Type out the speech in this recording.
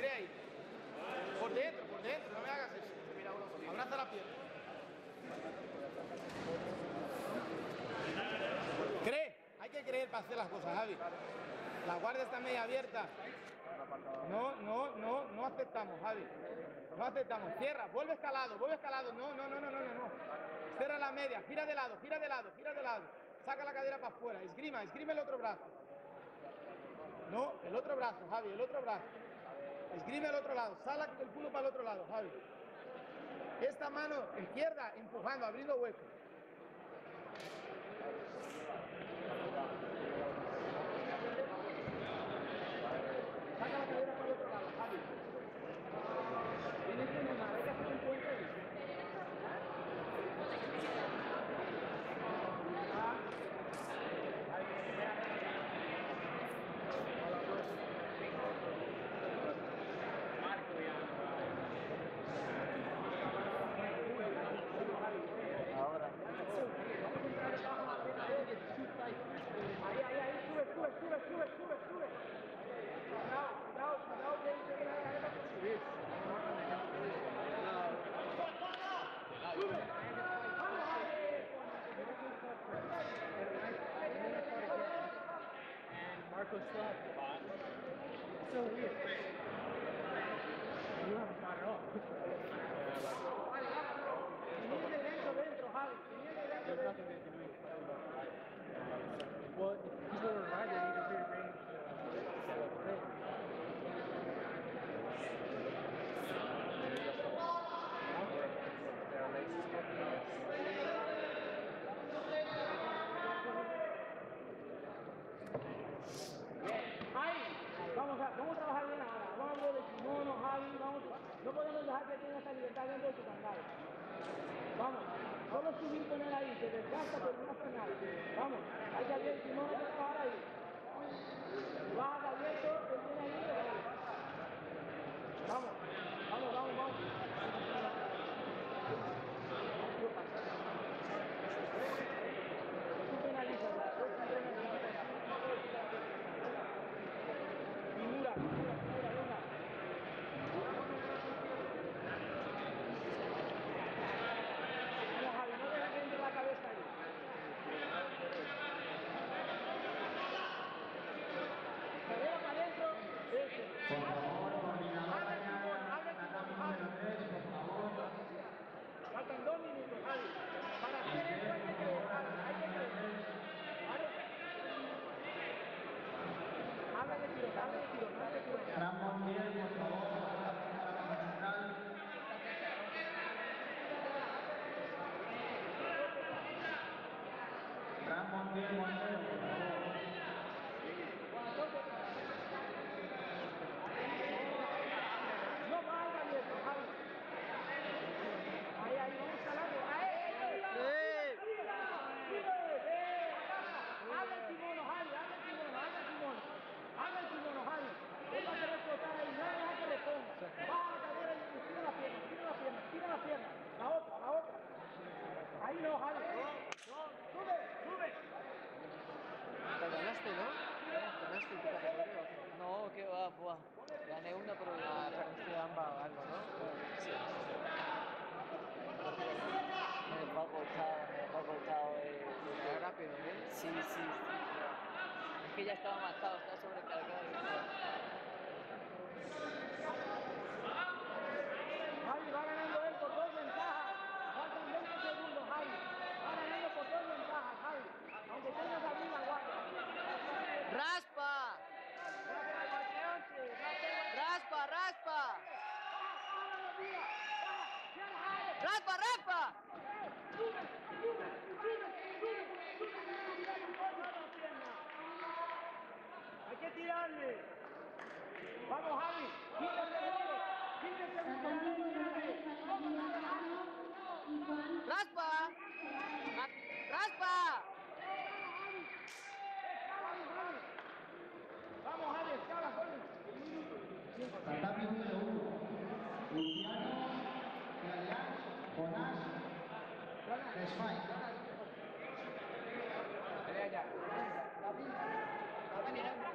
Tira ahí. Por dentro, por dentro, no me hagas eso. Abraza la pierna. Cree, hay que creer para hacer las cosas, Javi. La guardia está media abierta. No, no, no, no aceptamos, Javi. No aceptamos. Cierra, vuelve escalado, vuelve escalado. No, no, no, no, no, no. Cierra la media, gira de lado, gira de lado, gira de lado. Saca la cadera para afuera, esgrima, esgrima el otro brazo. No, el otro brazo, Javi, el otro brazo. Esgrime el otro lado, sala el culo para el otro lado, Javi. Esta mano izquierda empujando, abriendo hueco. So weird. You haven't got it all. Se desgasta hace nada. Vamos, hay que abrir hay que trabajar ahí. Baja abierto, él tiene ahí, pero ahí. Vamos, vamos, vamos, vamos. Tú penalizas, tú penalizas. Figura, figura, figura, Luna. Vamos, Javi, no dejes que entre la cabeza ahí. Cadera para adentro. Eso. Abre el timón, abre el timón, Javi. Faltan dos minutos, Javi. Para hacer esto hay que creer, Javi, hay que creer. ¿Vale? Habla de tiro, habla de tiro, habla de tiro. Ramón Miguel, por favor, a la cámara central. Ramón Miguel Montero, por favor. No vaya viejo, Javi. Ahí, ahí, vamos calando. Ahí, ahí, ahí. Haga el kimono, Javi, haga el kimono, haga el kimono. Haga el kimono, Javi. Él va a querer explotar ahí, no deja que le ponga. Baja la cadera y tira la pierna, tira la pierna, tira la pierna. La otra, la otra. Ahí no. No, sube, sube. ¿Te ganaste, no? ¿Ganaste tu categoría? No, que va, buah. Gané una, pero la perdiste ambas o algo, ¿no? Sí. Me dejó agotado, me agotado de, de rápido, ¿eh? Sí, sí. Es que ya estaba matado, estaba sobrecargado. Javi va ganando él por dos ventajas. Faltan 20 segundos, Javi. Va ganando por dos ventajas, Javi. Aunque tengas abrir la guardia. ¡Raspa! ¡Raspa, raspa! ¡Raspa, raspa! Hay que tirarle. Vamos, Javi. 15 segundos. 15 segundos. ¡Raspa! ¡Raspa! Desfay. Está bien, está bien. Está bien,